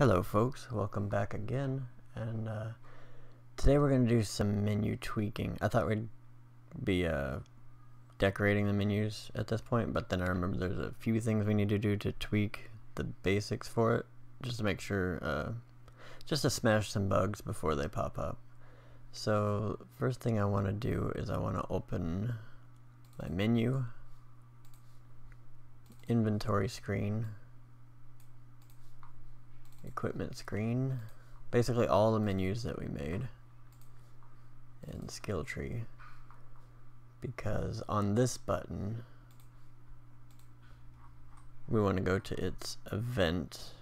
Hello folks, welcome back again, and uh, today we're going to do some menu tweaking. I thought we'd be uh, decorating the menus at this point, but then I remember there's a few things we need to do to tweak the basics for it, just to make sure, uh, just to smash some bugs before they pop up. So first thing I want to do is I want to open my menu, inventory screen, equipment screen, basically all the menus that we made, and skill tree. Because on this button, we want to go to its event,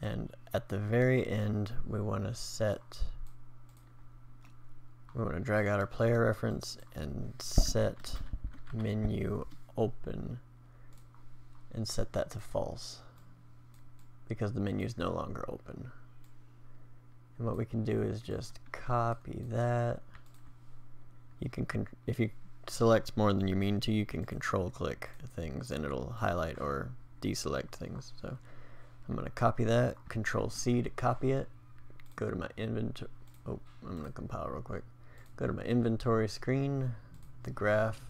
and at the very end, we want to set we want to drag out our player reference and set menu open and set that to false because the menu is no longer open. And what we can do is just copy that. You can, if you select more than you mean to, you can control click things and it'll highlight or deselect things. So I'm going to copy that, control C to copy it, go to my inventory, oh, I'm going to compile real quick. Go to my inventory screen, the graph,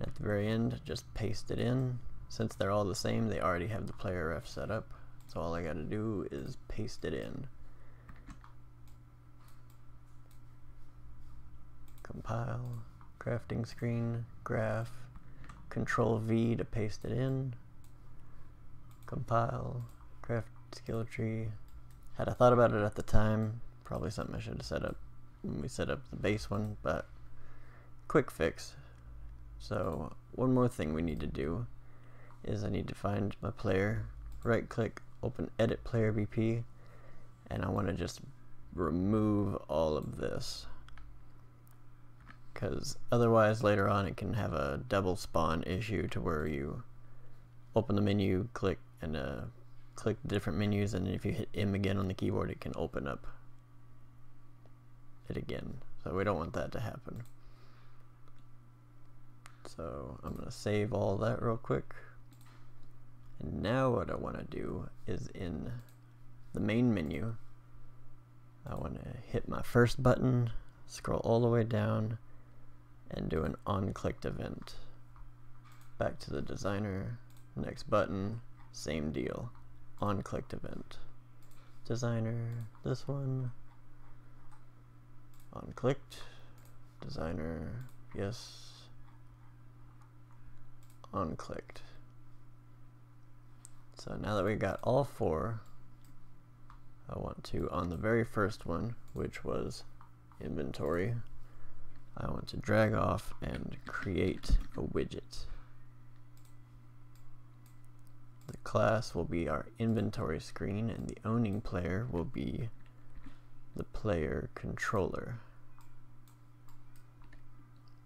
at the very end, just paste it in. Since they're all the same, they already have the player ref set up. So all I gotta do is paste it in. Compile, crafting screen, graph, control V to paste it in. Compile, craft skill tree. Had I thought about it at the time, probably something I should have set up when we set up the base one, but quick fix. So one more thing we need to do is I need to find my player, right click, open edit player BP, and I want to just remove all of this. Because otherwise later on it can have a double spawn issue to where you open the menu, click, and uh, click different menus, and if you hit M again on the keyboard it can open up it again. So we don't want that to happen. So I'm to save all that real quick. And now what I want to do is in the main menu, I want to hit my first button, scroll all the way down, and do an on-clicked event. Back to the designer, next button, same deal, on-clicked event. Designer, this one, on-clicked. Designer. Yes. on-clicked. So now that we got all four, I want to, on the very first one, which was inventory, I want to drag off and create a widget. The class will be our inventory screen and the owning player will be the player controller.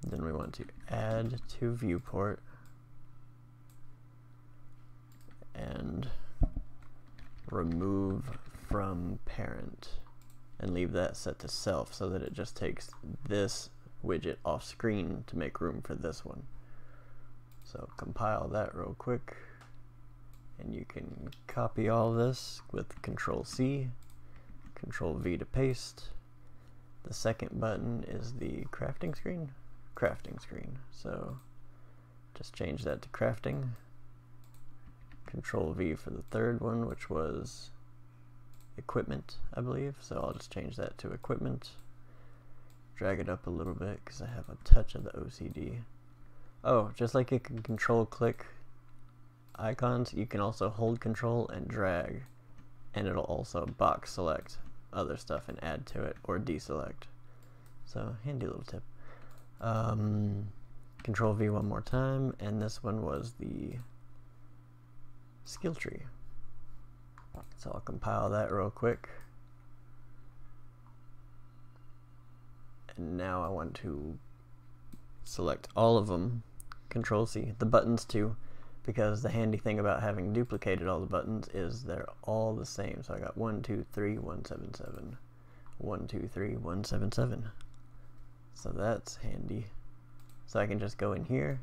Then we want to add to viewport and remove from parent and leave that set to self so that it just takes this widget off screen to make room for this one. So compile that real quick and you can copy all this with control C, control V to paste. The second button is the crafting screen crafting screen. So just change that to crafting. Control V for the third one, which was equipment, I believe. So I'll just change that to equipment. Drag it up a little bit because I have a touch of the OCD. Oh, just like you can control click icons, you can also hold control and drag and it'll also box select other stuff and add to it or deselect. So handy little tip. Um, control V one more time, and this one was the skill tree. So I'll compile that real quick. And now I want to select all of them, control C, the buttons too, because the handy thing about having duplicated all the buttons is they're all the same. So I got 1, 2, 3, 177, 1, 2, 3, 177. So that's handy. So I can just go in here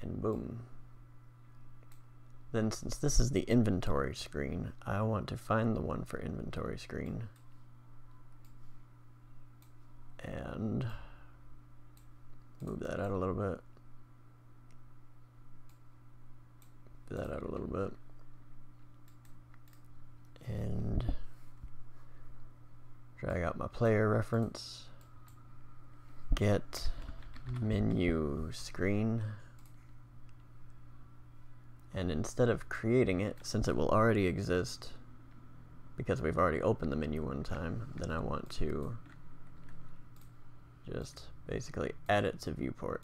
and boom. Then since this is the inventory screen, I want to find the one for inventory screen. And move that out a little bit. Move that out a little bit. And drag out my player reference. Get menu screen and instead of creating it, since it will already exist, because we've already opened the menu one time, then I want to just basically add it to viewport.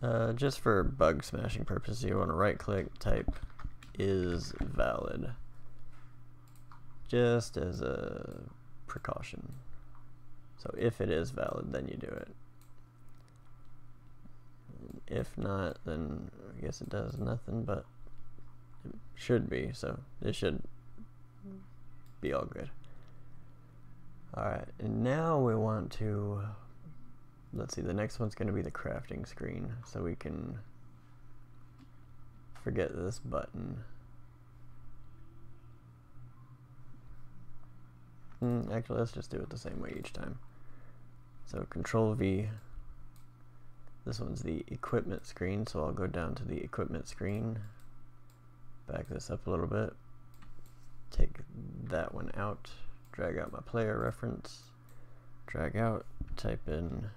Uh, just for bug smashing purposes, you want to right click, type is valid, just as a precaution. So if it is valid, then you do it. If not, then I guess it does nothing, but it should be, so it should be all good. Alright, and now we want to, let's see, the next one's going to be the crafting screen, so we can forget this button. Mm, actually, let's just do it the same way each time. So Control V this one's the equipment screen, so I'll go down to the equipment screen, back this up a little bit, take that one out, drag out my player reference, drag out, type in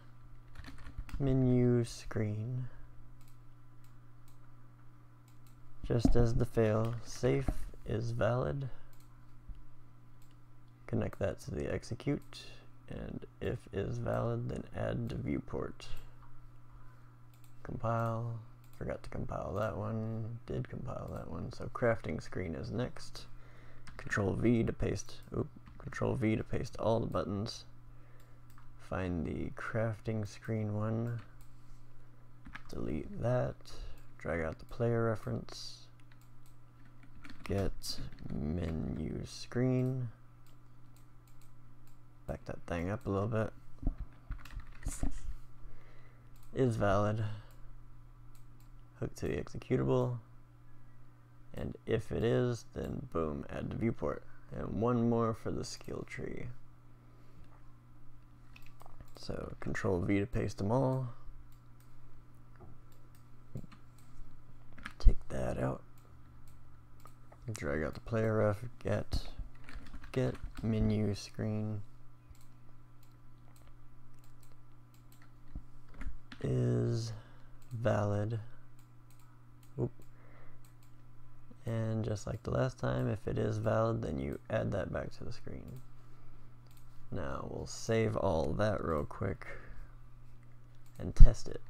menu screen, just as the fail safe is valid, connect that to the execute, and if is valid, then add to viewport compile, forgot to compile that one, did compile that one, so crafting screen is next. Control V to paste, oop, Control V to paste all the buttons. Find the crafting screen one, delete that, drag out the player reference, get menu screen, back that thing up a little bit, is valid hook to the executable, and if it is, then boom, add to viewport. And one more for the skill tree. So control V to paste them all. Take that out. Drag out the player ref, get, get menu screen is valid and just like the last time if it is valid then you add that back to the screen. Now we'll save all that real quick and test it.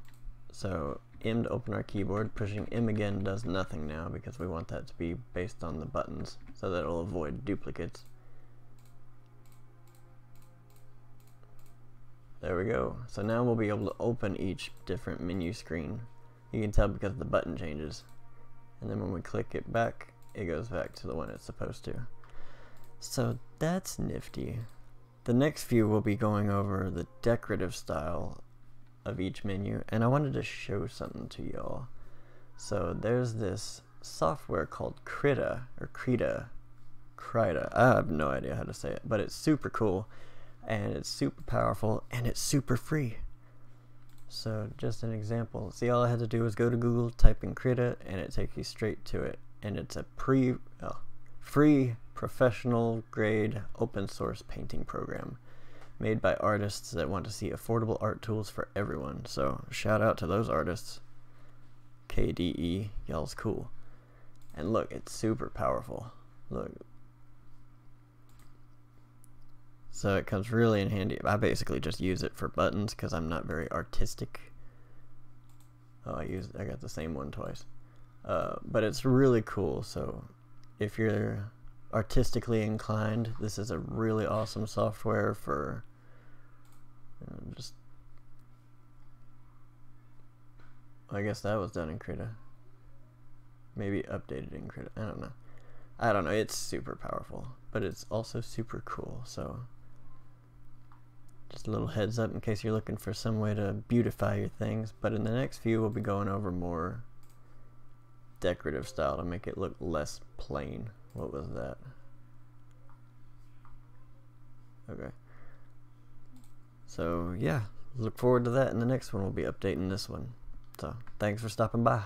So M to open our keyboard pushing M again does nothing now because we want that to be based on the buttons so that it'll avoid duplicates. There we go. So now we'll be able to open each different menu screen. You can tell because the button changes and then when we click it back it goes back to the one it's supposed to. So that's nifty. The next few will be going over the decorative style of each menu and I wanted to show something to y'all. So there's this software called Krita or Krita Krita. I have no idea how to say it but it's super cool and it's super powerful and it's super free so just an example. See, all I had to do was go to Google, type in Krita, and it takes you straight to it. And it's a pre, oh, free, professional grade, open source painting program made by artists that want to see affordable art tools for everyone. So shout out to those artists. KDE, y'all's cool. And look, it's super powerful. Look, So it comes really in handy. I basically just use it for buttons because I'm not very artistic. Oh, I used I got the same one twice. Uh, but it's really cool. So if you're artistically inclined, this is a really awesome software for you know, just. I guess that was done in Krita. Maybe updated in Krita. I don't know. I don't know. It's super powerful, but it's also super cool. So just a little heads up in case you're looking for some way to beautify your things. But in the next few, we'll be going over more decorative style to make it look less plain. What was that? Okay. So, yeah, look forward to that in the next one. We'll be updating this one. So, thanks for stopping by.